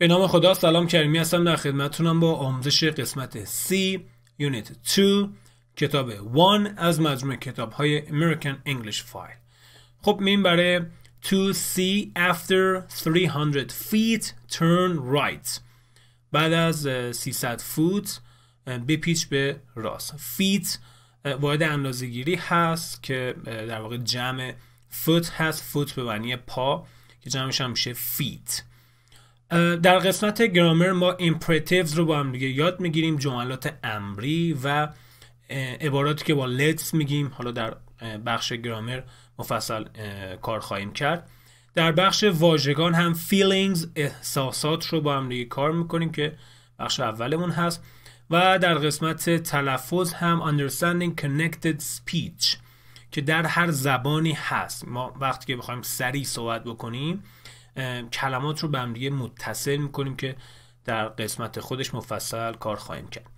به نام خدا سلام کریمی هستم در خدمتتونم با آموزش قسمت C یونیت 2 کتاب 1 از مجموعه کتاب های American English File. خب میریم برای 2C after 300 feet turn right. بعد از 300 فوت بپیچ به راست. فیت واحد اندازه‌گیری هست که در واقع جمع فوت هست. فوت به معنی پا که جمعش هم میشه feet در قسمت گرامر ما imperatives رو با هم دیگه یاد می‌گیریم جملات امری و عباراتی که با let's میگیم. حالا در بخش گرامر مفصل کار خواهیم کرد. در بخش واژگان هم feelings احساسات رو با هم دیگه کار می‌کنیم که بخش اولمون هست. و در قسمت تلفظ هم understanding connected speech که در هر زبانی هست. ما وقتی که بخوایم سریع صحبت بکنیم کلمات رو به هم دیگه متصل می‌کنیم که در قسمت خودش مفصل کار خواهیم کرد.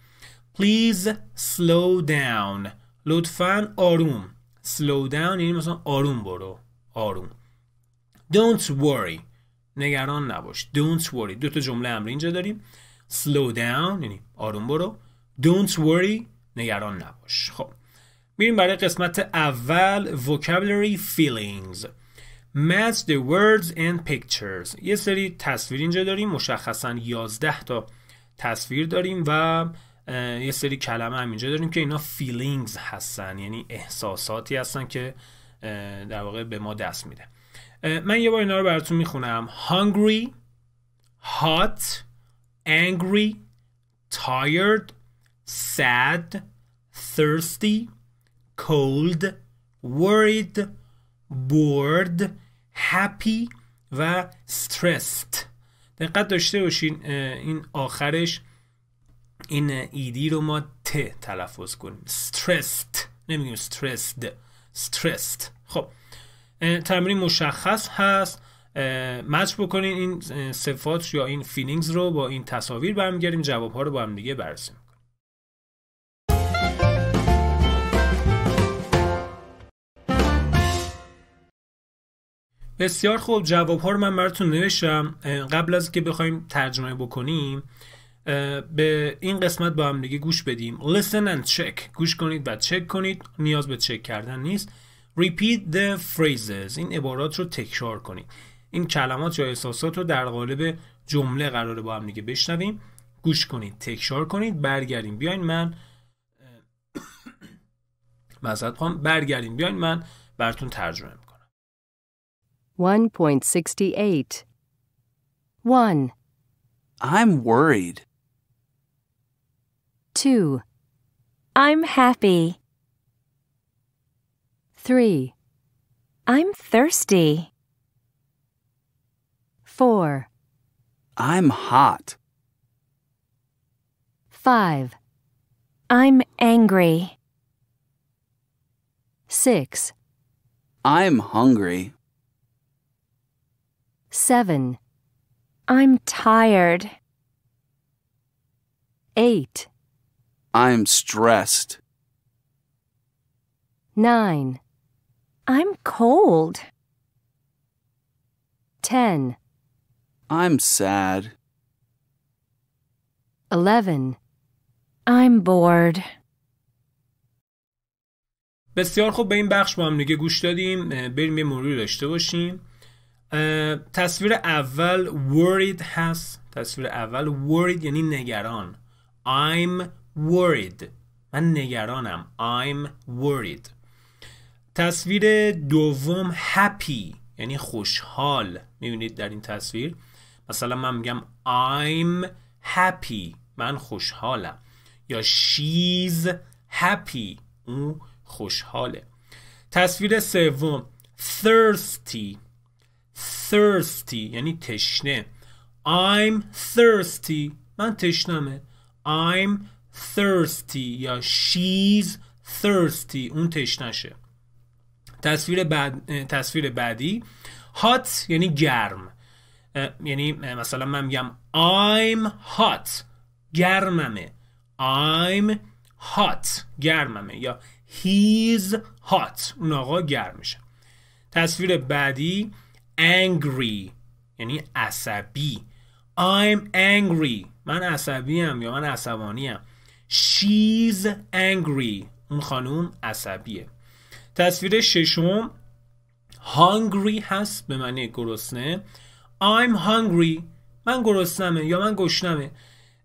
Please slow down. لطفا آروم. Slow down یعنی مثلا آروم برو. آروم. Don't worry. نگران نباش. Don't worry. دو تا جمله امری اینجا داریم. Slow down یعنی آروم برو. Don't worry. نگران نباش. خب. میریم برای قسمت اول vocabulary feelings. Match the words and pictures. یه سری تصویر اینجا داریم مشخصا 11 تا تصویر داریم و یه سری کلمه هم اینجا داریم که اینا feelings هستن یعنی احساساتی هستن که در واقع به ما دست میده. من یه بار اینا رو براتون می‌خونم. Hungry hot angry tired sad thirsty cold worried bored happy و stressed. دقت داشته باشین این آخرش این ایدی رو ما ت تلفظ کنیم. stressed. نمیگیم stressed. stressed. خب تمرین مشخص هست. مچ بکنین این صفات یا این فیلینگز رو با این تصاویر برمیگردیم جواب ها رو با هم دیگه بررسی بسیار خوب. جواب ها رو من براتون نوشتم. قبل از که بخوایم ترجمه بکنیم به این قسمت با هم دیگه گوش بدیم. Listen and check. گوش کنید و چک کنید. نیاز به چک کردن نیست. Repeat the phrases. این عبارات رو تکرار کنید. این کلمات یا احساسات رو در قالب جمله قراره با هم دیگه بشنویم. گوش کنید. تکرار کنید. برگردیم. بیاین من مزد برگردیم. بیاین من براتون ترجمه 1.68 1, I'm worried. 2, I'm happy. 3, I'm thirsty. 4, I'm hot. 5, I'm angry. 6, I'm hungry. 7, I'm tired. 8, I'm stressed. 9, I'm cold. 10, I'm sad. 11, I'm bored. بسیار خوب به این بخش با هم دیگه گوش دادیم بریم یه مروری داشته باشیم تصویر اول worried هست. تصویر اول worried یعنی نگران. I'm worried. من نگرانم. I'm worried. تصویر دوم happy یعنی خوشحال. می‌بینید در این تصویر. مثلا من میگم I'm happy. من خوشحالم. یا she's happy. او خوشحاله. تصویر سوم thirsty. Thirsty یعنی تشنه. I'm thirsty. من تشنمه. I'm thirsty یا she's thirsty. اون تشنشه. تصویر بعد تصویر بعدی. Hot یعنی گرم. یعنی مثلا من میگم I'm hot. گرممه. I'm hot. گرممه. یا he's hot. اون آقا گرم میشه. تصویر بعدی angry. یعنی عصبی. I'm angry. من عصبیم یا من عصبانیم. She's angry. اون خانوم عصبیه. تصویر ششم. Hungry هست به معنی گرسنه. I'm hungry. من گرسنمه یا من گشنمه.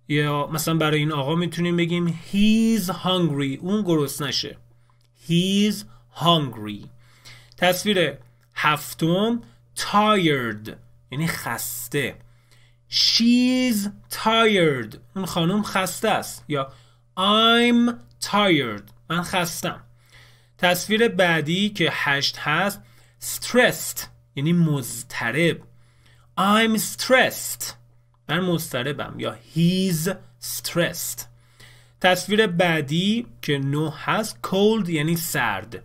یا مثلا برای این آقا می‌تونیم بگیم he's hungry. اون گرسنشه. He's hungry. تصویر هفتم. Tired یعنی خسته. She's tired. اون خانم خسته است. یا I'm tired. من خستم. تصویر بعدی که هشت هست stressed یعنی مضطرب. I'm stressed. من مضطربم. یا he's stressed. تصویر بعدی که نو هست cold یعنی سرد.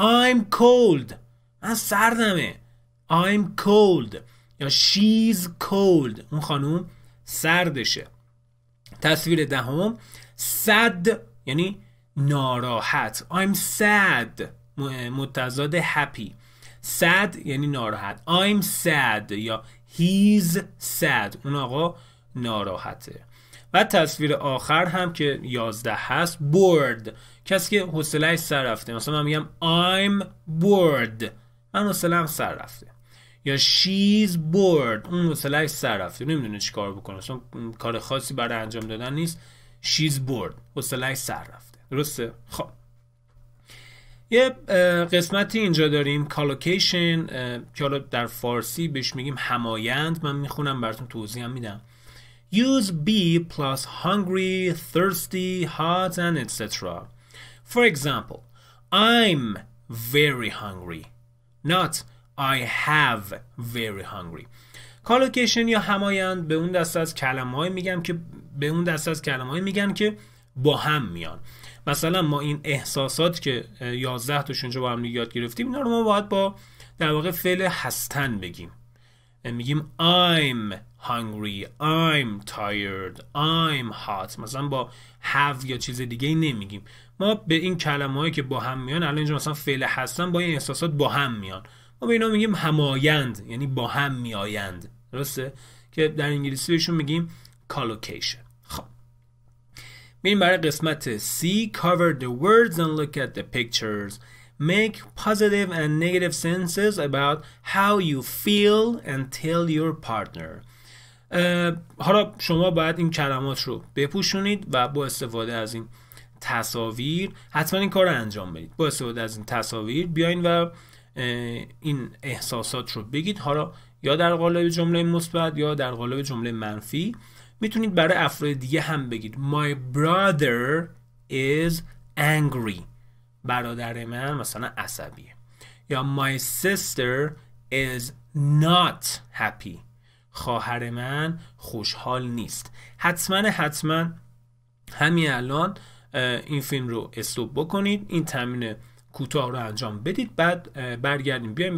I'm cold. من سردمه. I'm cold. یا she's cold. اون خانوم سردشه. تصویر دهم sad یعنی ناراحت. I'm sad. متضاد happy. sad یعنی ناراحت. I'm sad. یا he's sad. اون آقا ناراحته. و تصویر آخر هم که 11 هست bored. کسی که حوصله‌اش سر رفته. مثلا من میگم I'm bored. من حوصله‌ام سر رفته. یا she's bored. اون حوصله‌اش سر رفته. نمی‌دونه چیکار بکنه. اصلا کار خاصی برای انجام دادن نیست. She's bored. حوصله‌اش سر رفته. درسته؟ خب. یه قسمتی اینجا داریم. collocation که حالا در فارسی بهش میگیم همایند من می‌خونم براتون توضیح هم میدم. Use be plus hungry, thirsty, hot and etc. For example, I'm very hungry. Not I have very hungry. collocation یا همایند به اون دست از کلمه میگم که به اون دست از کلمه میگن که با هم میان. مثلا ما این احساسات که 11 تاش اونجا با هم یاد گرفتیم اینا رو ما باید با در واقع فعل هستن بگیم. میگیم I'm hungry I'm tired I'm hot. مثلا با have یا چیز دیگه نمیگیم. ما به این کلمه هایی که با هم میان الان اینجا مثلا فعل هستن با این احساسات با هم میان. ما به اینا میگیم همایند یعنی با هم میآیند. درسته؟ که در انگلیسی بهشون میگیم collocation. خب. میریم برای قسمت C. Cover the words and look at the pictures. Make positive and negative sentences about how you feel and tell your partner. حالا شما باید این کلمات رو بپوشونید و با استفاده از این تصاویر حتما این کار رو انجام بدید. با استفاده از این تصاویر بیاین و این احساسات رو بگید. حالا یا در قالب جمله مثبت یا در قالب جمله منفی. می‌تونید برای افراد دیگه هم بگید. My brother is angry. برادر من مثلا عصبیه. یا My sister is not happy. خواهر من خوشحال نیست. حتما حتما همین الان این فیلم رو استوب بکنید. این تمرین کوتاه رو انجام بدید. بعد برگردیم. بیایم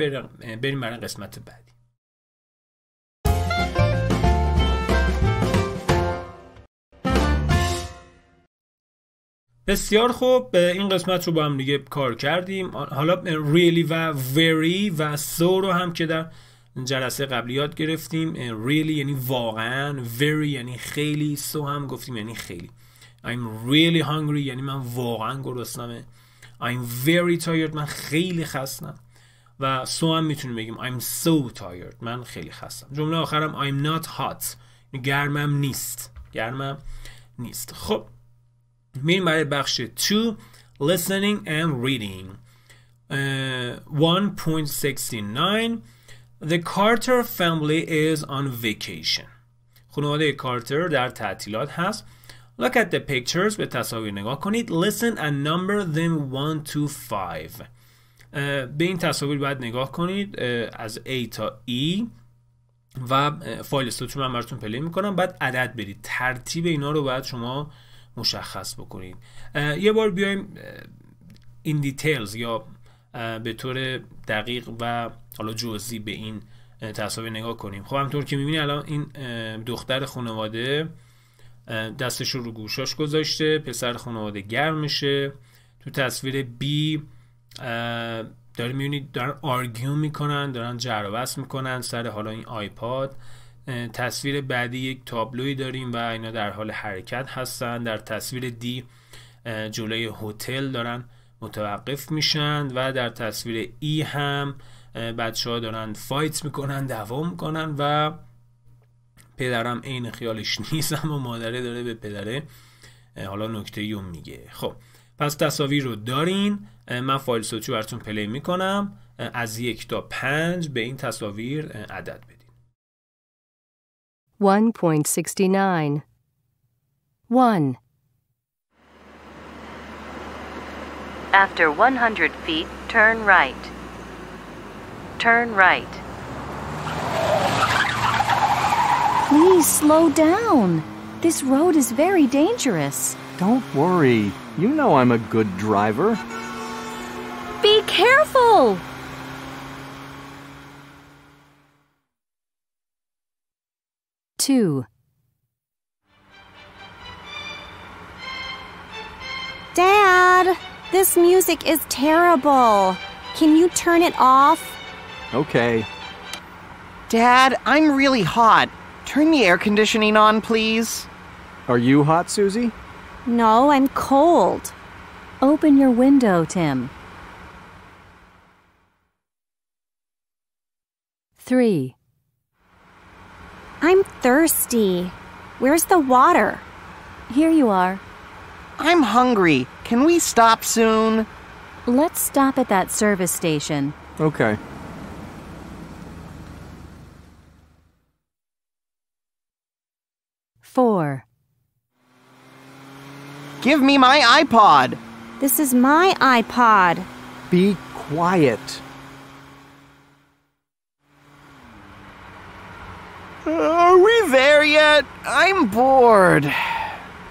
بریم برای قسمت بعدی. بسیار خوب. این قسمت رو با هم دیگه کار کردیم. حالا really و very و so رو هم که در جلسه قبلی یاد گرفتیم. really یعنی واقعا. Very یعنی خیلی. So هم گفتیم یعنی خیلی. I'm really hungry. یعنی من واقعا گرسنمه I'm very tired من خیلی خستم. و so هم می‌تونیم بگیم I'm so tired من خیلی خستم. جمله آخرم I'm not hot. گرمم نیست. گرمم نیست. خب میریم برای بخش 2 listening and reading. uh, 1.69 The Carter family is on vacation. خانواده کارتر در تعطیلات هست. Look at the pictures. به تصاویر نگاه کنید. Listen and number them 1 to 5 به این تصاویر باید نگاه کنید. از A تا E. و فایل صوتی تون من براتون پلی می‌کنم. بعد عدد برید ترتیب اینا رو باید شما مشخص بکنید. یه بار بیایم این details یا به طور دقیق و حالا جزئی به این تصاویر نگاه کنیم. خب همطور که می‌بینی الان این دختر خانواده دستش رو گوشاش گذاشته پسر خانواده گرم میشه. تو تصویر بی داری می‌بینید دارن آرگیو می‌کنن دارن جر می‌کنن سر حالا این آیپاد. تصویر بعدی یک تابلوی داریم و اینا در حال حرکت هستن. در تصویر دی جلوی هتل دارن متوقف میشن و در تصویر E هم بچه ها دارن fight می‌کنن دعوا می‌کنن و پدرم عین خیالش نیست اما مادره داره به پدره حالا نکته رو میگه خب پس تصاویر رو دارین من فایل صوتی براتون پلی می‌کنم از یک تا پنج به این تصاویر عدد بدین 1.69 1. After 100 feet, turn right. Turn right. Please slow down. This road is very dangerous. Don't worry. You know I'm a good driver. Be careful! Two. Dad, this music is terrible. Can you turn it off? Okay. Dad, I'm really hot. Turn the air conditioning on, please. Are you hot, Susie? No, I'm cold. Open your window, Tim. Three. I'm thirsty. Where's the water? Here you are. I'm hungry. Can we stop soon? Let's stop at that service station. Okay. Four. Give me my iPod. This is my iPod. Be quiet. Are we there yet? I'm bored.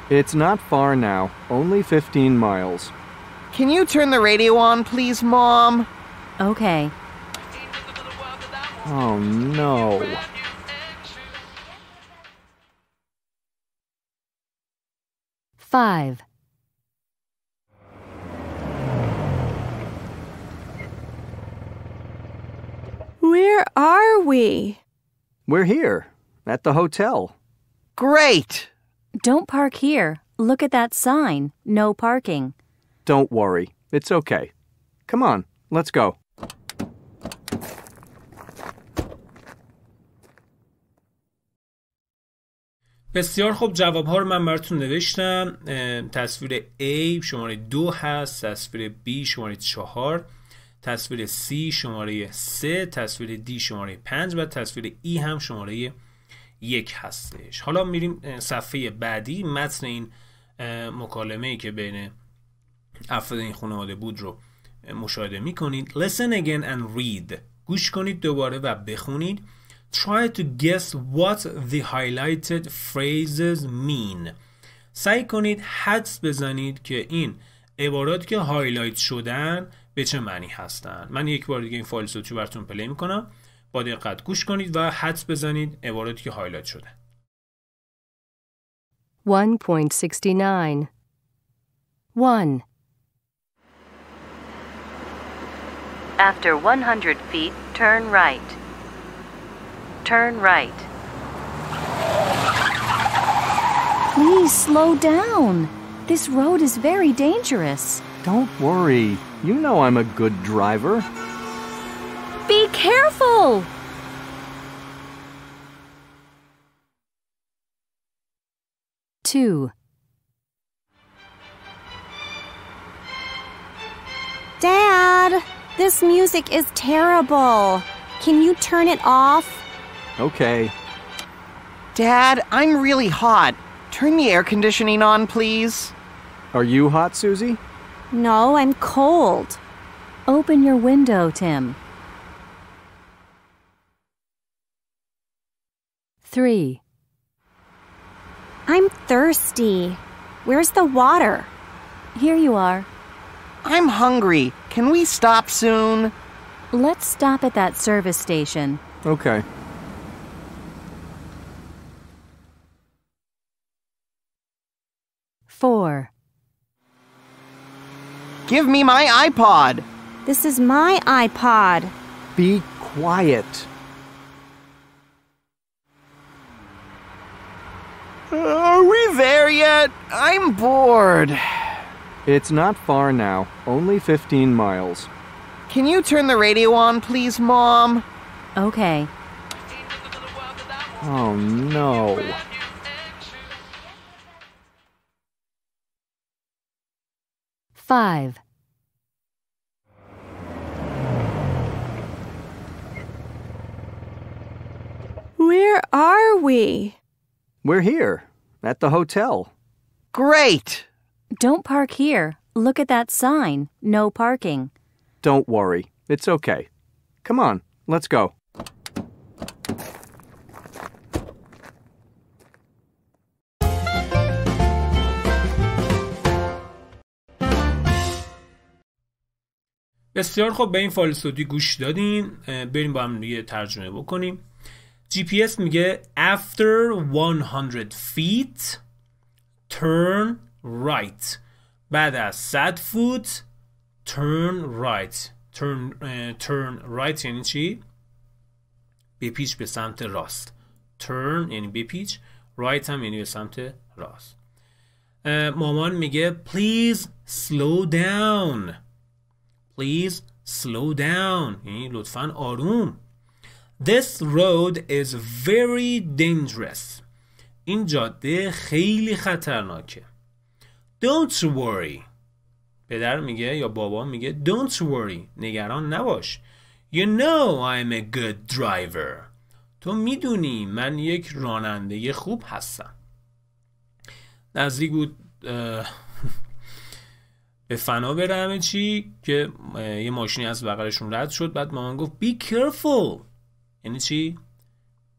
It's not far now. Only 15 miles. Can you turn the radio on, please, Mom? Okay. Oh no. Five. Where are we? We're here. At the hotel. Great. Don't park here. Look at that sign. No parking. Don't worry. It's okay. Come on. Let's go. بسیار خوب جواب ها رو من براتون نوشتم. تصویر A شماره دو هست تصویر B شماره چهار تصویر C شماره سه تصویر D شماره پنج و تصویر E هم شماره یک هستش. حالا میریم صفحه بعدی. متن این مکالمه ای که بین افراد این خانواده بود رو اه، مشاهده می‌کنید. Listen again and read. گوش کنید دوباره و بخونید. Try to guess what the highlighted phrases mean. سعی کنید حدس بزنید که این عبارات که highlight شدن به چه معنی هستن. من یک بار دیگه این فایل صوتی براتون پلی می‌کنم. با دقت گوش کنید و حدس بزنید عباراتی که هایلایت شدن 1.69 1. After 100 feet, turn right. Turn right. Please slow down. This road is very dangerous. Don't worry. You know I'm a good driver. Be careful! Two. Dad, this music is terrible. Can you turn it off? Okay. Dad, I'm really hot. Turn the air conditioning on, please. Are you hot, Susie? No, I'm cold. Open your window, Tim. Three. I'm thirsty. Where's the water? Here you are. I'm hungry. Can we stop soon? Let's stop at that service station. Okay. 4. Give me my iPod. This is my iPod. Be quiet. Are we there yet? I'm bored. It's not far now, only 15 miles. Can you turn the radio on, please, Mom? Okay. Oh no. Five. Where are we? We're here, at the hotel. Great. Don't park here. Look at that sign. No parking. Don't worry, it's okay. Come on, let's go. بسیار خب به این فایل صوتی گوش دادین بریم با هم دیگه ترجمه بکنیم. جی پی اس میگه after 100 feet turn right. بعد از 100 foot turn right. Turn, اه، turn right یعنی چی؟ بپیچ به سمت راست. Turn یعنی بپیچ right هم یعنی به سمت راست. مامان میگه please slow down. Please slow down. یعنی لطفا آروم. This road is very dangerous. این جاده خیلی خطرناکه. Don't worry. پدر میگه یا بابا میگه Don't worry. نگران نباش. You know I'm a good driver. تو می‌دونی من یک راننده خوب هستم. نزدیک بود به فنا بره همه چی؟ که یه ماشینی از بغلشون رد شد. بعد مامان گفت be careful. یعنی چی؟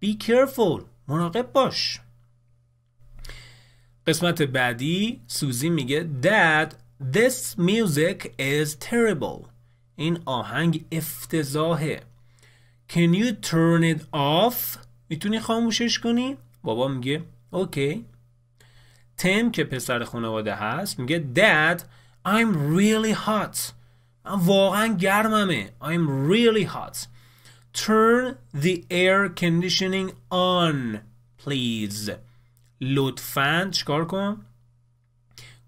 be careful. مراقب باش. قسمت بعدی سوزی میگه Dad this music is terrible. این آهنگ افتضاحه. Can you turn it off? می‌تونی خاموشش کنی؟ بابا میگه اوکی تم که پسر خانواده هست میگه Dad I'm really hot من واقعا گرممه I'm really hot Turn the air conditioning on please لطفا چیکار کن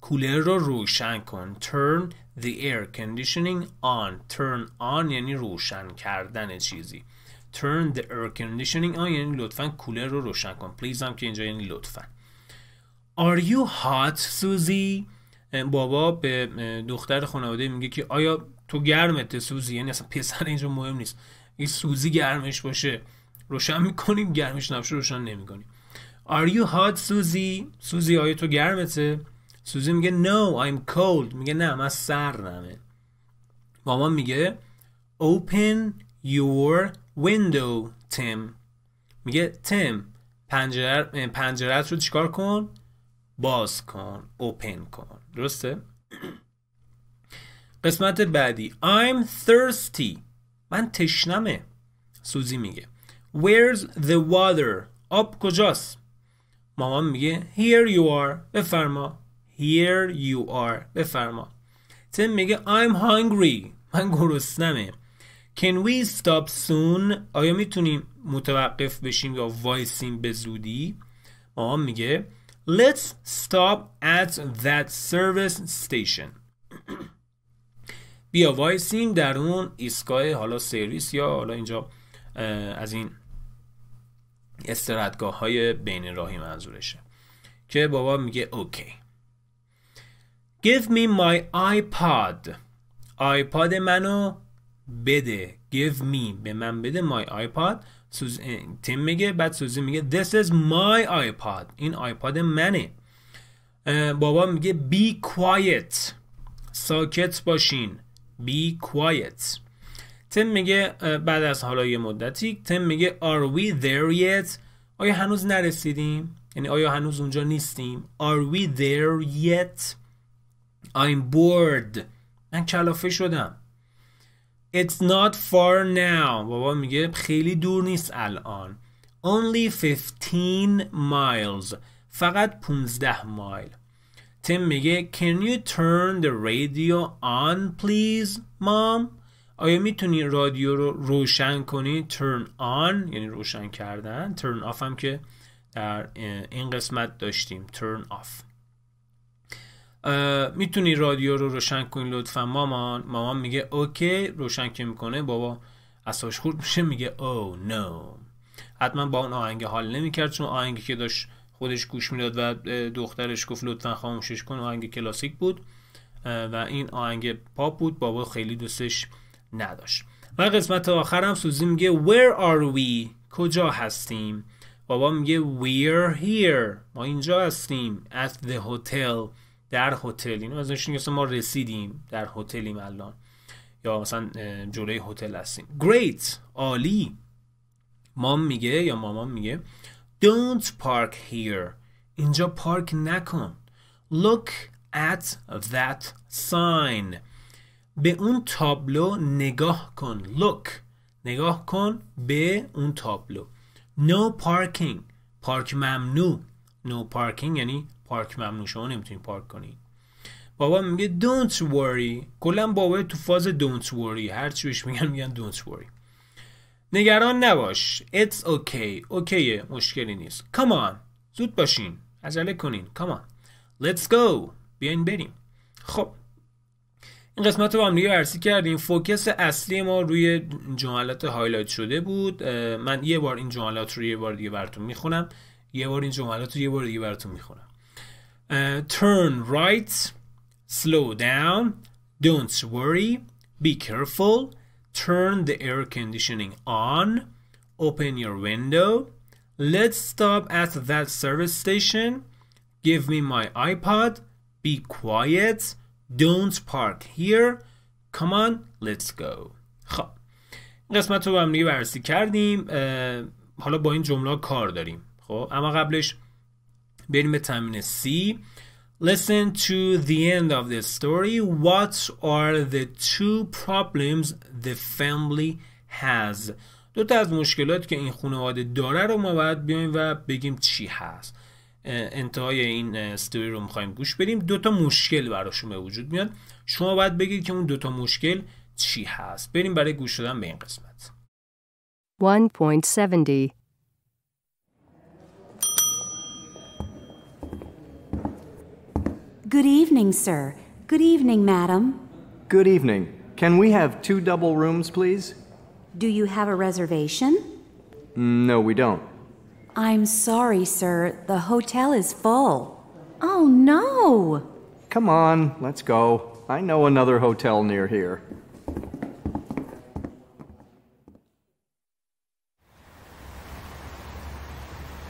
کولر رو روشن کن Turn the air conditioning on Turn on یعنی روشن کردن چیزی Turn the air conditioning on یعنی لطفا کولر رو روشن کن Please هم که اینجا یعنی لطفا Are you hot سوزی؟ بابا به دختر خانواده میگه که آیا تو گرمته سوزی؟ یعنی اصلا پسر اینجا مهم نیست. این سوزی گرمش باشه. روشن می‌کنیم گرمش نباشه روشن نمی‌کنیم. Are you hot سوزی؟ سوزی آیا تو گرمته؟ سوزی میگه No I'm cold. میگه نه من سردمه مامان میگه Open your window تیم میگه تیم پنجره پنجرت رو چیکار کن؟ باز کن اوپن کن. درسته؟ قسمت بعدی. I'm thirsty. من تشنمه. سوزی میگه. Where's the water? آب کجاست؟ مامان میگه Here you are. بفرما. Here you are. بفرما. تم میگه I'm hungry. من گرسنمه. Can we stop soon? آیا می‌تونیم متوقف بشیم یا وایسیم به زودی؟ مامان میگه Let's stop at that service station. بیا وایسیم در اون ایستگاه حالا سرویس یا حالا اینجا از این استراحتگاه های بین راهی منظورشه. که بابا میگه OK. Give me my iPod. آیپاد منو بده. Give me. به من بده my iPod. سوز... تیم میگه بعد سوزی میگه This is my iPod. این آیپاد منه. بابا میگه Be quiet. ساکت باشین. Be quiet. تم میگه بعد از حالا یه مدتی تم میگه Are we there yet? آیا هنوز نرسیدیم؟ یعنی آیا هنوز اونجا نیستیم؟ Are we there yet? I'm bored. من کلافه شدم. It's not far now. بابا میگه خیلی دور نیست الان. Only 15 miles. فقط 15 مایل. تیم میگه Can you turn the radio on please mom? آیا می‌تونی رادیو رو روشن کنی? Turn on یعنی روشن کردن. Turn off هم که در این قسمت داشتیم. Turn off. می‌تونی رادیو رو روشن کنی لطفا. مامان مامان میگه اوکی روشن که می‌کنه بابا اساش خورد میشه میگه او نو. حتما با اون آهنگ حال نمی‌کرد چون آهنگی که داشت خودش گوش می‌داد و دخترش گفت لطفا خاموشش کن آهنگ کلاسیک بود و این آهنگ پاپ بود بابا خیلی دوستش نداشت. و قسمت آخرم سوزی میگه where are we کجا هستیم؟ بابا میگه we're here. ما اینجا هستیم. At the hotel. در هتل اینو از نشون ما رسیدیم در هتلیم الان. یا مثلا جلوی هتل هستیم. Great عالی. مام میگه یا مامان میگه don't park here. اینجا پارک نکن. Look at that sign. به اون تابلو نگاه کن. Look. نگاه کن به اون تابلو. No parking. پارک ممنوع. No parking یعنی پارک ممنوع شما نمی‌تونی پارک کنی بابا میگه don't worry. کلا بابا تو فاز don't worry. هر چی بهش میگن میگن don't worry. نگران نباش. It's okay. اوکیه مشکلی نیست. Come on. زود باشین. عجله کنین. Come on. Let's go. بیاین بریم. خب. این قسمت رو هم دیگه بررسی کردیم. focus اصلی ما روی جملات highlight شده بود. من یه بار این جملات رو یه بار دیگه براتون می‌خونم. یه بار این جملات رو یه بار دیگه براتون می‌خونم. turn right slow down don't worry be careful turn the air conditioning on open your window let's stop at that service station give me my ipod be quiet don't park here come on let's go خب قسمت رو با هم بررسی کردیم حالا با این جمله کار داریم خب اما قبلش بریم به تمرین C Listen to the end of the story. What are the two problems the family has? دو تا از مشکلات که این خانواده داره رو ما باید بیایم و بگیم چی هست. انتهای این استوری رو می‌خوایم گوش بدیم دو تا مشکل براشون به وجود میاد شما باید بگید که اون دو تا مشکل چی هست بریم برای گوش دادن به این قسمت 1.70 Good evening, sir. Good evening, madam. Good evening. Can we have two double rooms, please? Do you have a reservation? No, we don't. I'm sorry, sir. The hotel is full. Oh no! Come on, let's go. I know another hotel near here.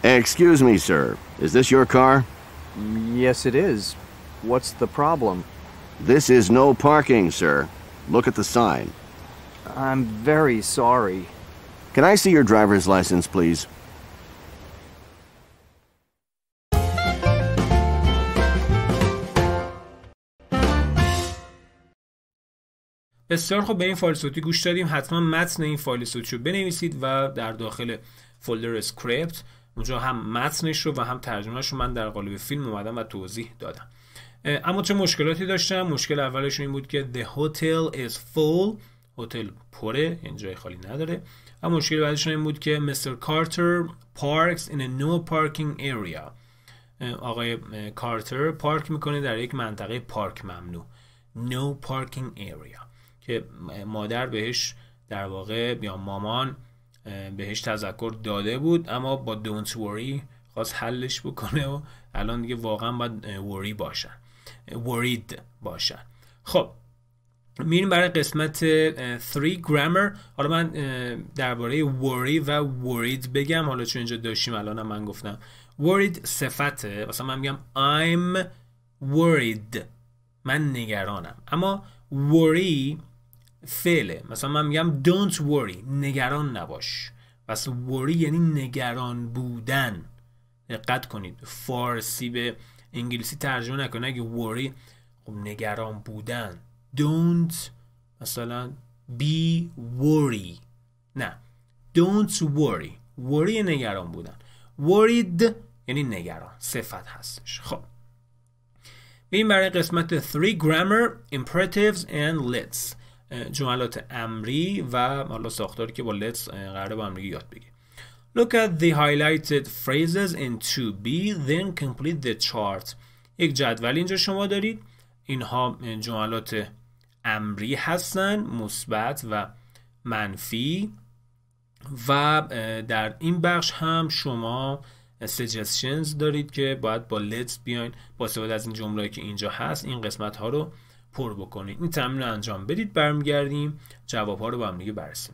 Excuse me, sir. Is this your car? Yes, it is. What's the problem? This is no parking, sir. Look at the sign. I'm very sorry. Can I see your driver's license, please? بسیار خوب به این فایل صوتی گوش دادیم حتما متن این فایل صوتی رو بنویسید و در داخل folder script اونجا هم متنش رو و هم ترجمهش رو من در قالب فیلم اومدم و توضیح دادم اما چه مشکلاتی داشتم؟ مشکل اولش این بود که the hotel is full. هتل پره یعنی جای خالی نداره. و مشکل بعدش این بود که Mr. Carter parks in a no parking area. آقای کارتر پارک می‌کنه در یک منطقه پارک ممنوع. no parking area. که مادر بهش در واقع یا مامان بهش تذکر داده بود اما با don't worry خواست حلش بکنه و الان دیگه واقعا باید وری باشن. Worried باشن. خب میریم برای قسمت 3 grammar. حالا من درباره worry و worried بگم. حالا چون اینجا داشتیم الان من گفتم. worried صفته. مثلا من میگم I'm worried. من نگرانم. اما worry فعله. مثلا من میگم don't worry. نگران نباش. پس worry یعنی نگران بودن. دقت کنید. فارسی به انگلیسی ترجمه نکنه. اگه worry خب نگران بودن. Don't مثلا be worry. نه. Don't worry. Worry نگران بودن. Worried یعنی نگران. صفت هستش. خب. بریم برای قسمت 3 grammar imperatives and let's. جملات امری و حالا ساختاری که با let's قراره با هم یاد بگیریم. Look at the highlighted phrases in 2B then complete the chart. یک جدول اینجا شما دارید. اینها جملات امری هستن مثبت و منفی. و در این بخش هم شما suggestions دارید که باید با let's بیاین. با استفاده از این جمله که اینجا هست این قسمت ها رو پر بکنید. این تمرین رو انجام بدید برمیگردیم. جواب ها رو با هم دیگه بررسی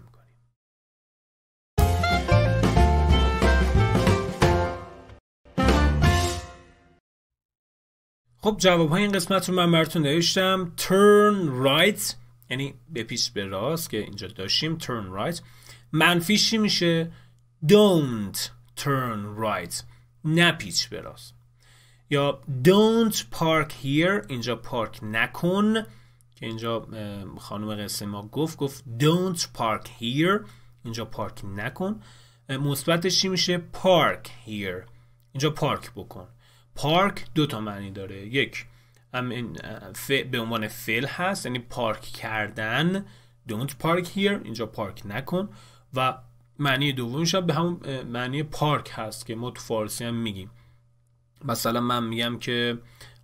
خب جواب های این قسمت رو من براتون نوشتم. Turn right یعنی به پیش به راست که اینجا داشتیم. Turn right. منفیش چی میشه؟ Don't turn right. نپیچ به راست. یا don't park here. اینجا پارک نکن. که اینجا خانم قصه ما گفت گفت don't park here. اینجا پارک نکن. مثبتش چی میشه؟ Park here. اینجا پارک بکن. پارک دو تا معنی داره. یک به عنوان فعل هست یعنی پارک کردن. Don't park here اینجا پارک نکن. و معنی دومش به همون معنی پارک هست که ما تو فارسی هم میگیم. مثلا من میگم که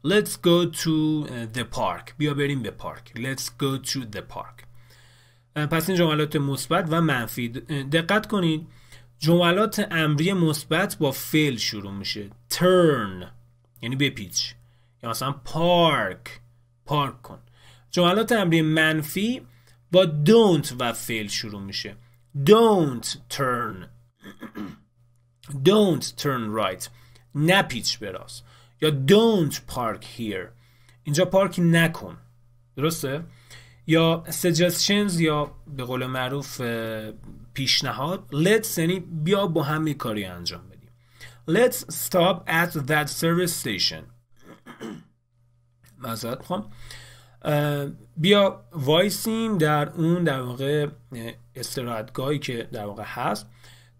let's go to the park. بیا بریم به پارک. let's go to the park. پس این جملات مثبت و منفی. دقت کنید. جملات امری مثبت با فعل شروع میشه. turn. یعنی بپیچ. یا مثلا پارک. پارک کن. جملات امری منفی با don't و فعل شروع میشه. don't turn. don't turn right. نپیچ براز یا don't park here. اینجا پارک نکن. درسته؟ یا suggestions یا به قول معروف پیشنهاد. Let's یعنی بیا با هم کاری انجام let's stop at that service station. معذرت خواهم بیا وایسیم در اون در واقع استراحتگاهی که در واقع هست.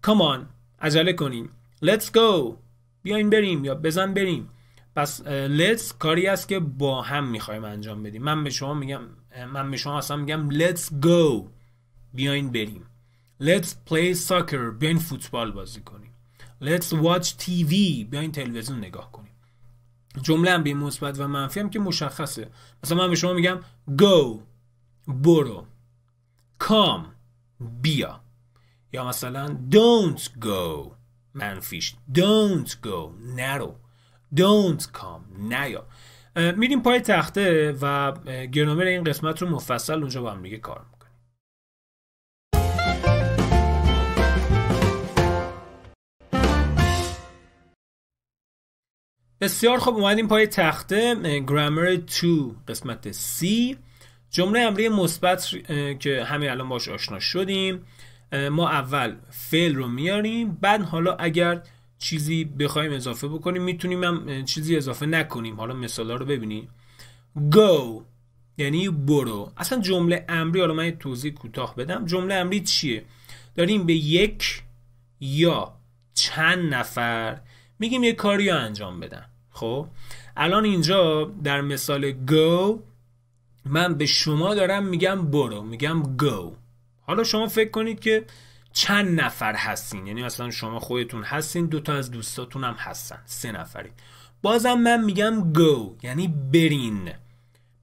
Come on عجله کنیم let's go. بیاین بریم یا بزن بریم. پس let's کاری است که با هم می‌خوایم انجام بدیم. من به شما میگم من به شما اصلا میگم let's go. بیاین بریم. Let's play soccer. بیاین فوتبال بازی کنیم. Let's watch TV بیاین تلویزیون نگاه کنیم. جمله هم به مثبت و منفی هم که مشخصه. مثلا من به شما میگم go برو. Come بیا. یا مثلا don't go منفیش. Don't go نرو. Don't come نیا. میریم پای تخته و گرامر این قسمت رو مفصل اونجا با هم دیگه کار بسیار خوب اومدیم پای تخته گرامر 2 قسمت C. جمله امری مثبت که همین الان باش آشنا شدیم. ما اول فعل رو میاریم بعد حالا اگر چیزی بخوایم اضافه بکنیم می‌تونیم هم چیزی اضافه نکنیم. حالا مثالا رو ببینیم. Go یعنی برو. اصلا جمله امری حالا من توضیح کوتاه بدم. جمله امری چیه؟ داریم به یک یا چند نفر میگیم یه کاری رو انجام بدن. خب؟ الان اینجا در مثال go من به شما دارم میگم برو میگم go. حالا شما فکر کنید که چند نفر هستین؟ یعنی مثلا شما خودتون هستین دو تا از دوستاتون هم هستن سه نفری بازم من میگم go یعنی برین.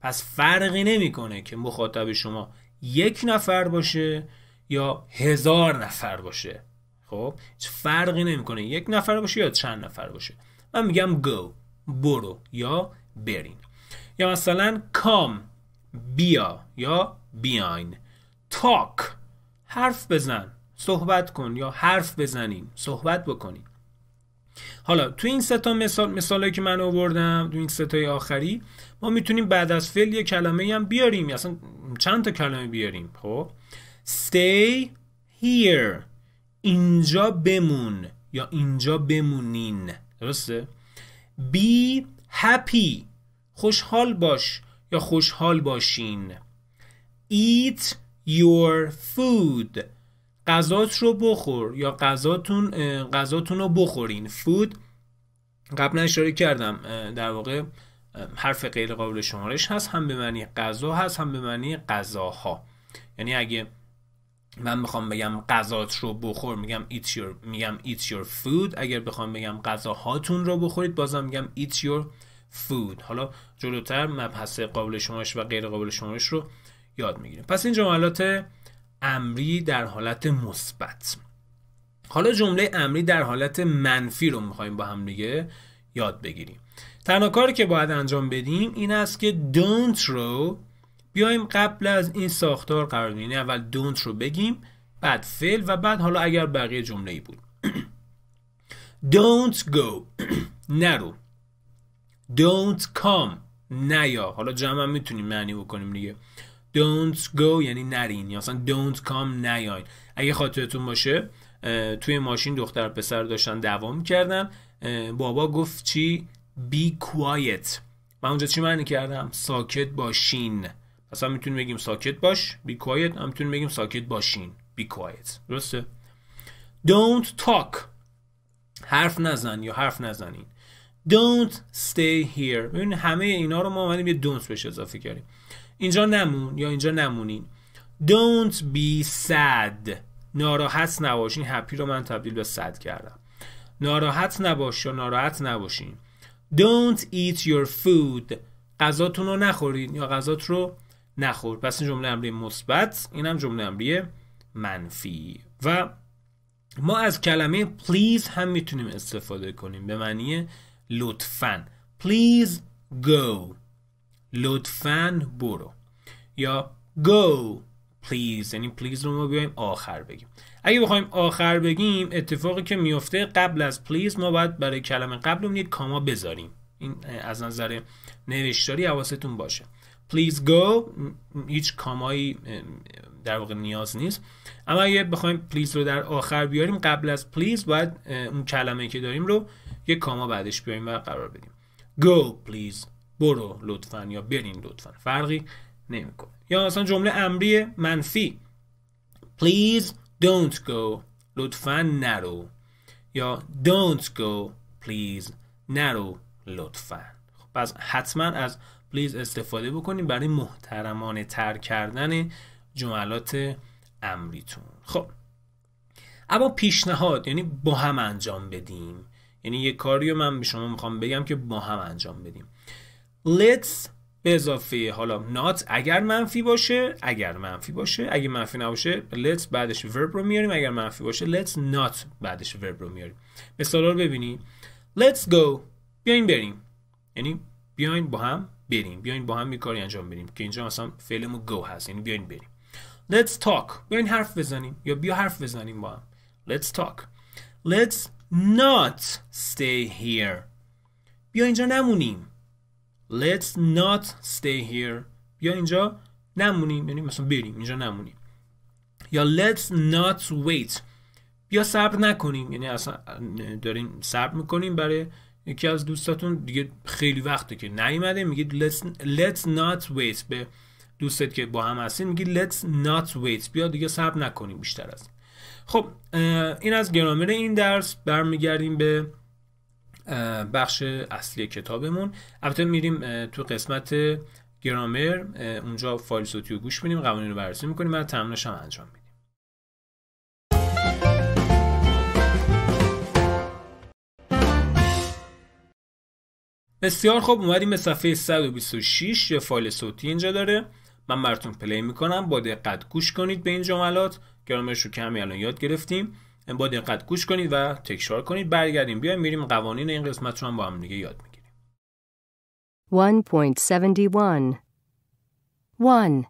پس فرقی نمی‌کنه که مخاطب شما یک نفر باشه یا هزار نفر باشه. خب؟ فرقی نمی‌کنه. یک نفر باشه یا چند نفر باشه. من میگم go. برو یا برین. یا مثلا come بیا یا بیاین. talk حرف بزن صحبت کن یا حرف بزنیم صحبت بکنیم حالا تو این سه تا مثال مثالی که من آوردم تو این سه آخری ما می‌تونیم بعد از فعل یه کلمه هم بیاریم. یا اصلا چند تا کلمه بیاریم؟ خب. Stay here. اینجا بمون یا اینجا بمونین. درسته؟ Be happy. خوشحال باش یا خوشحال باشین. Eat your food. غذات رو بخور یا غذاتون غذاتون رو بخورین. Food قبلا اشاره کردم در واقع حرف غیر قابل شمارش هست. هم به معنی غذا هست هم به معنی غذاها. یعنی اگه من بخوام بگم غذات رو بخور میگم eat your میگم eat your food. اگر بخوام بگم غذاهاتون رو بخورید بازم میگم eat your food. حالا جلوتر مبحث قابل شمارش و غیر قابل شمارش رو یاد می‌گیریم. پس این جملات امری در حالت مثبت. حالا جمله امری در حالت منفی رو می‌خوایم با هم دیگه یاد بگیریم. تنها کاری که باید انجام بدیم این است که don't رو بیایم قبل از این ساختار قرار یعنی اول don't رو بگیم بعد فعل و بعد حالا اگر بقیه جمله ای بود. Don't go. نرو. Don't come. نیا. حالا جمع هم می‌تونیم معنی بکنیم دیگه. Don't go یعنی نرین. یا اصلا don't come نیاین. اگه خاطرتون باشه توی ماشین دختر پسر داشتن دعوا می‌کردن. بابا گفت چی؟ Be quiet. من اونجا چی معنی کردم؟ ساکت باشین. اصلا می‌تونیم بگیم ساکت باش be quiet هم می‌تونیم بگیم ساکت باشین be quiet. درسته؟ Don't talk. حرف نزن یا حرف نزنین. Don't stay here. ببین همه اینا رو ما اومدیم یه don't بهش اضافه کردیم. اینجا نمون یا اینجا نمونین. Don't be sad. ناراحت نباشین هپی رو من تبدیل به sad کردم. ناراحت نباش یا ناراحت نباشین. Don't eat your food. غذاتون رو نخورین یا غذات رو نخور. پس این جمله امری مثبت اینم جمله امری منفی. و ما از کلمه please هم می‌تونیم استفاده کنیم به معنی لطفا. please go. لطفا برو. یا go please. یعنی please رو ما بیایم آخر بگیم. اگه بخوایم آخر بگیم اتفاقی که میفته قبل از please ما باید برای کلمه قبلمون یک کاما بذاریم. این از نظر نوشتاری حواستون باشه. Please go. هیچ کامایی در واقع نیاز نیست. اما اگه بخوایم please رو در آخر بیاریم قبل از please باید اون کلمه که داریم رو یک کاما بعدش بیاریم و قرار بدیم. Go please. برو لطفا یا برین لطفا. فرقی نمی‌کنه. یا مثلا جمله امری منفی. Please don't go. لطفا نرو. یا don't go. please نرو. لطفا. خب پس حتما از پلیز استفاده بکنیم برای محترمانه تر کردن جملات امریتون. خب. اما پیشنهاد یعنی با هم انجام بدیم. یعنی یه کاری رو من به شما می‌خوام بگم که با هم انجام بدیم. Let's به اضافه حالا not اگر منفی باشه اگر منفی باشه. اگه منفی نباشه let's بعدش verb رو میاریم. اگر منفی باشه let's not بعدش verb رو میاریم. مثال رو ببینیم let's go. بیاین بریم. یعنی بیاین با هم بریم بیاین با هم یه کاری انجام بدیم که اینجا مثلا فعلمون go هست یعنی بیاین بریم. Let's talk. بیاین حرف بزنیم یا بیا حرف بزنیم با هم. Let's talk. Let's not stay here. بیا اینجا نمونیم. Let's not stay here. بیا اینجا نمونیم یعنی مثلا بریم اینجا نمونیم. یا let's not wait. بیا صبر نکنیم یعنی اصلا داریم صبر می‌کنیم برای یکی از دوستاتون دیگه خیلی وقته که نیومده میگید let's, let's not wait. به دوستت که با هم هستین میگید let's not wait. بیا دیگه صبر نکنیم بیشتر از خب این از گرامر این درس برمیگردیم به بخش اصلی کتابمون. البته میریم تو قسمت گرامر اونجا فایل صوتی رو گوش میدیم قوانین رو بررسی می‌کنیم و تمرینش هم انجام میدیم. بسیار خوب اومدیم به صفحه 126 یه فایل صوتی اینجا داره من براتون پلی می‌کنم با دقت گوش کنید به این جملات گرامرش رو کمی الان یاد گرفتیم با دقت گوش کنید و تکرار کنید برگردیم بیایم میریم قوانین این قسمت رو هم با هم دیگه یاد می‌گیریم 1.71 1.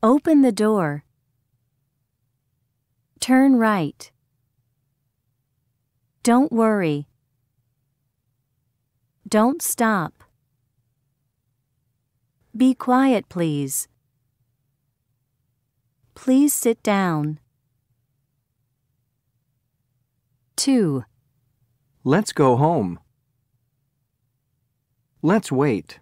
Open the door. Turn right. Don't worry. Don't stop. Be quiet, please. Please sit down. 2. Let's go home. Let's wait.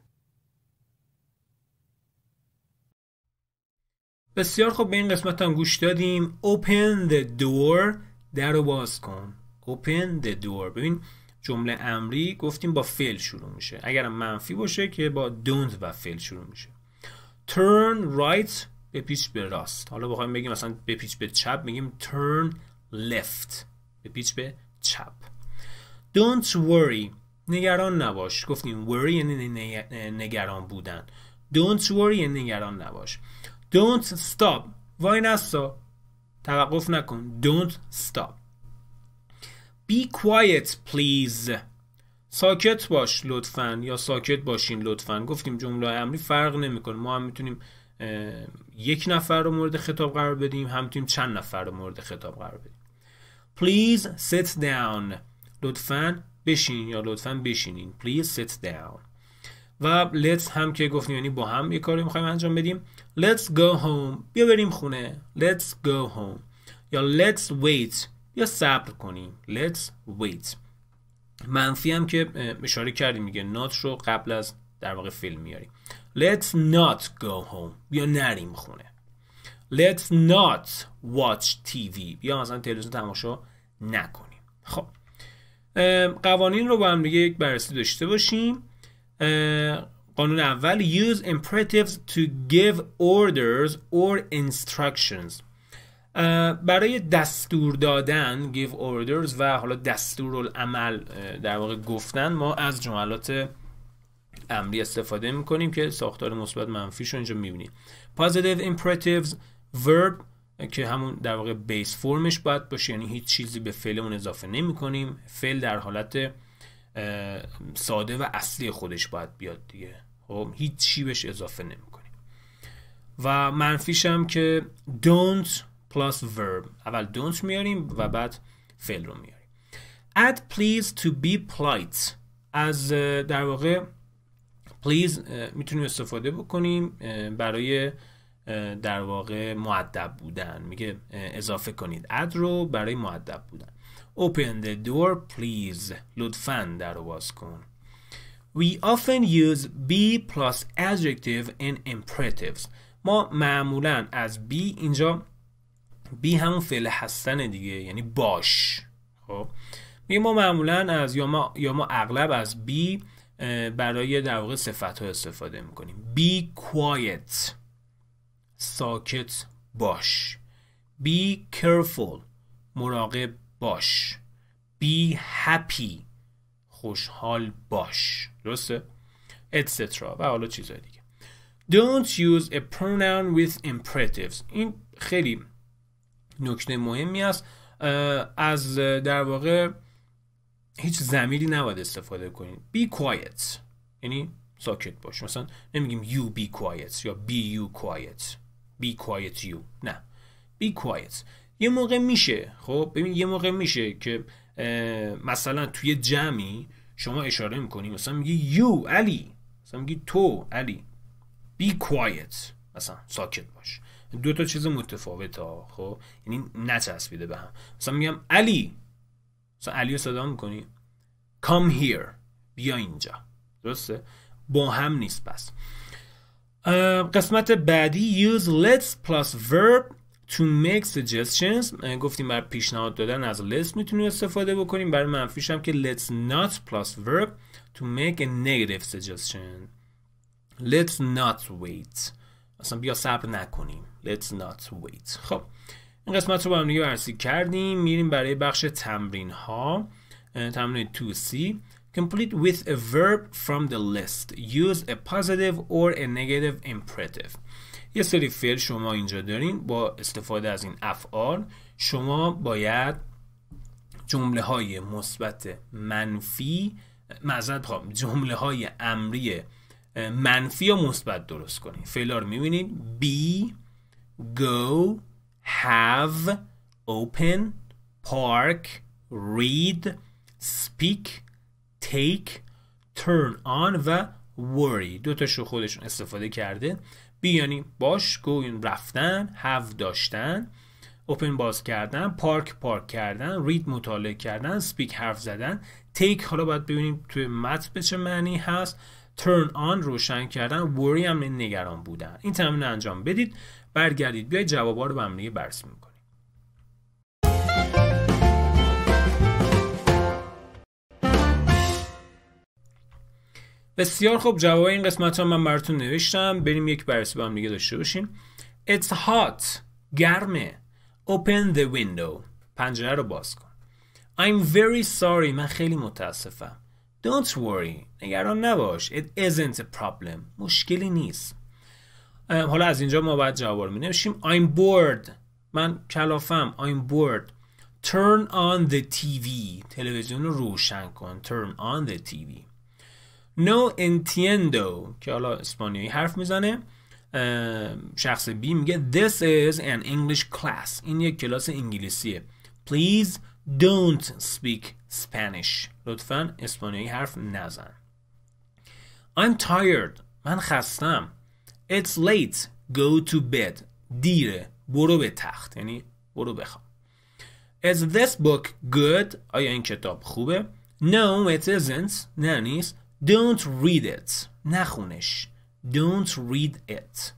بسیار خوب به این قسمت هم گوش دادیم Open the door در رو باز کن Open the door ببین جمله امری گفتیم با فعل شروع میشه. اگر منفی باشه که با don't و فعل شروع میشه. Turn right بپیچ به راست. حالا بخوایم بگیم مثلا بپیچ به چپ میگیم turn left. بپیچ به چپ. don't worry. نگران نباش. گفتیم worry یعنی نگران بودن. don't worry یعنی نگران نباش. don't stop. وای نستا. توقف نکن. don't stop. Be quiet please. ساکت باش لطفا. یا ساکت باشین لطفا. گفتیم جمله امری فرق نمی‌کنه. ما هم می‌تونیم یک نفر رو مورد خطاب قرار بدیم هم می‌تونیم چند نفر رو مورد خطاب قرار بدیم. Please sit down. لطفا بشین یا لطفا بشینین. Please sit down. و let's هم که گفتیم یعنی با هم یه کاری می‌خوایم انجام بدیم. Let's go home. بیا بریم خونه. Let's go home. یا let's wait. یا صبر کنیم. Let's wait. منفی هم که اشاره کردیم میگه not رو قبل از در واقع فیلم میاریم. Let's not go home. بیا نریم خونه. Let's not watch TV بیا مثلا تلویزیون تماشا نکنیم. خب. قوانین رو با هم دیگه یک بررسی داشته باشیم. قانون اول use imperatives to give orders or instructions. برای دستور دادن give orders و حالا دستور العمل در واقع گفتن ما از جملات امری استفاده می‌کنیم که ساختار مثبت منفیش رو اینجا می‌بینید positive imperatives verb که همون در واقع بیس فرمش باید باشه یعنی هیچ چیزی به فعلمون اضافه نمی کنیم فعل در حالت ساده و اصلی خودش باید بیاد دیگه. خب هیچ چی بهش اضافه نمی کنیم و منفیش هم که don't plus verb. اول don't میاریم و بعد فعل رو میاریم. Add please to be polite. از در واقع please می‌تونیم استفاده بکنیم برای در واقع معدب بودن. میگه اضافه کنید. اد رو برای معدب بودن. Open the door please. لطفا در رو باز کن. We often use be plus adjective in imperatives. ما معمولا از be اینجا be همون فعل هستن دیگه یعنی باش. خب؟ میگه ما معمولا از یا ما یا ما اغلب از be برای در واقع صفت ها استفاده می‌کنیم. be quiet ساکت باش. be careful مراقب باش. be happy خوشحال باش. درسته؟ etc و حالا چیزهای دیگه. Don't use a pronoun with imperatives. این خیلی نکته مهمی است از در واقع هیچ زمیری نباید استفاده کنید. Be quiet. یعنی ساکت باش. مثلا نمیگیم you be quiet یا be you quiet. Be quiet you. نه. Be quiet. یه موقع میشه. خب ببین یه موقع میشه که مثلا توی جمعی شما اشاره می‌کنی مثلا میگی you علی. مثلا میگی تو علی. Be quiet. مثلا ساکت باش. دو تا چیز متفاوته خب؟ یعنی نچسبیده به هم. مثلا میگم علی. مثلا علی رو صدا می‌کنی؟ Come here. بیا اینجا. درسته؟ با هم نیست پس. قسمت بعدی use let's plus verb to make suggestions. گفتیم بر پیشنهاد دادن از let's می‌تونیم استفاده بکنیم. برای منفیش هم که let's not plus verb to make a negative suggestion. Let's not wait. اصلا بیا صبر نکنیم. Let's not wait. خب این قسمت رو با هم دیگه کردیم. میریم برای بخش تمرین ها تمرین 2C complete with a verb from the list. Use a positive or a negative imperative یه سری فعل شما اینجا دارین با استفاده از این افعال. شما باید جمله های مثبت منفی معذرت جمله های امری منفی یا مثبت درست کنید فعلا رو می‌بینید be go have open park read speak take turn on و worry. دو تاشو خودشون استفاده کرده. بی یعنی باش go یعنی رفتن have داشتن open باز کردن پارک پارک کردن read مطالعه کردن speak حرف زدن take حالا باید ببینیم توی متن به چه معنی هست. Turn on روشن کردن worry هم نگران بودن. این تمرین انجام بدید برگردید بیاید جوابا رو به هم بررسی می‌کنیم. بسیار خوب جواب این قسمت ها من براتون نوشتم. بریم یک بررسی با هم دیگه داشته باشیم. It's hot گرمه. Open the window. پنجره رو باز کن. I'm very sorry من خیلی متاسفم. Don't worry. نگران نباش. It isn't a problem. مشکلی نیست. حالا از اینجا ما باید جواب رو می I'm bored. من کلافم. I'm bored. Turn on the TV تلویزیون رو روشن کن. Turn on the TV No entiendo. که حالا اسپانیایی حرف می‌زنه. شخص بی میگه This is an English class. این یک کلاس انگلیسیه. Please don't speak Spanish لطفا اسپانیایی حرف نزن I'm tired من خستم It's late Go to bed دیره برو به تخت یعنی برو بخواب Is this book good? آیا این کتاب خوبه؟ No, it isn't. نه نیست. Don't read it. نخونش. Don't read it.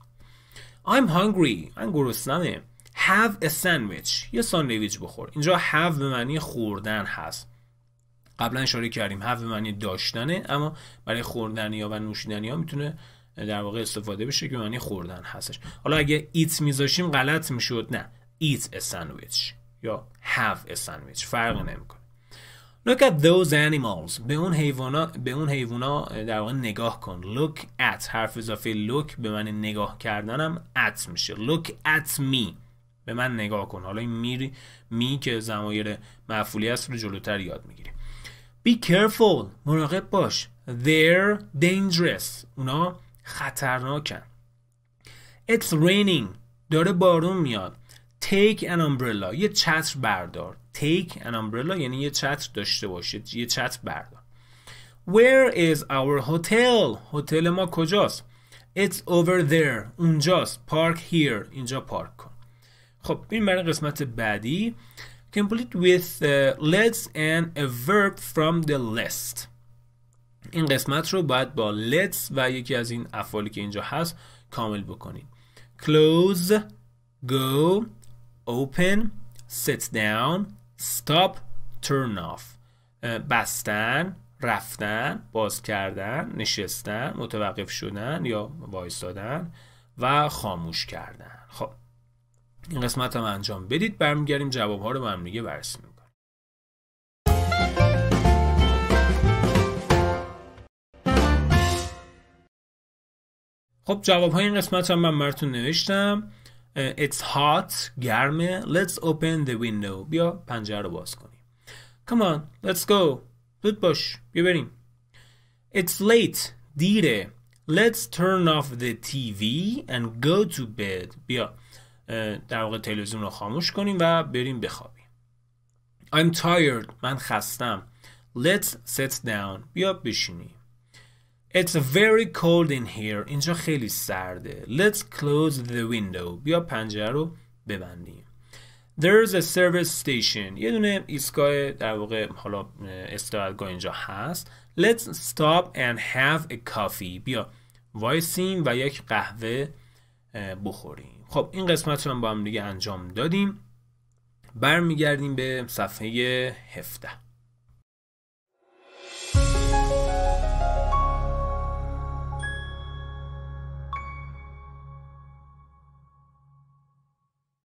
I'm hungry. من گرسنمه. Have a sandwich. یه ساندویچ بخور. اینجا have به معنی خوردن هست. قبلا اشاره کردیم have به معنی داشتنه اما برای خوردنی یا و نوشیدنی ها می‌تونه در واقع استفاده بشه که معنی خوردن هستش. حالا اگه eat میذاشیم غلط می‌شد. نه. eat a sandwich یا have a sandwich. فرق نمی‌کنه. Look at those animals. به اون حیوانا به اون حیوانا در واقع نگاه کن. Look at. حرف اضافه look به من نگاه کردنم at میشه. Look at me. به من نگاه کن. حالا این میری می که زمایر مفعولی است رو جلوتر یاد می‌گیریم. Be careful. مراقب باش. They're dangerous. اونا خطرناکن. It's raining. داره بارون میاد. Take an umbrella. یه چتر بردار. Take an umbrella یعنی یه چتر داشته باشه. یه چتر بردار. Where is our hotel? هتل ما کجاست؟ It's over there. اونجاست. Park here. اینجا پارک. خب این برای قسمت بعدی. Complete with uh, let's and a verb from the list. این قسمت رو باید با let's و یکی از این افعالی که اینجا هست کامل بکنید close go open sit down stop turn off. بستن رفتن باز کردن نشستن متوقف شدن یا وایستادن و خاموش کردن. خب این قسمت هم انجام بدید. برمیگردیم جواب ها رو با هم دیگه بررسی می‌کنیم. خب جواب های این قسمت هم من براتون نوشتم. It's hot گرمه. Let's open the window. بیا پنجره رو باز کنیم. Come on let's go. زود باش. بیا بریم. It's late. دیره. Let's turn off the TV and go to bed. بیا. در واقع تلویزیون رو خاموش کنیم و بریم بخوابیم I'm tired من خستم Let's sit down بیا بشینیم It's very cold in here. اینجا خیلی سرده. Let's close the window. بیا پنجره رو ببندیم. There's a service station. یه دونه ایستگاه در واقع حالا استراحتگاه اینجا هست. Let's stop and have a coffee. بیا وایسیم و یک قهوه بخوریم. خب این قسمت رو هم با هم دیگه انجام دادیم. برمیگردیم به صفحه 17.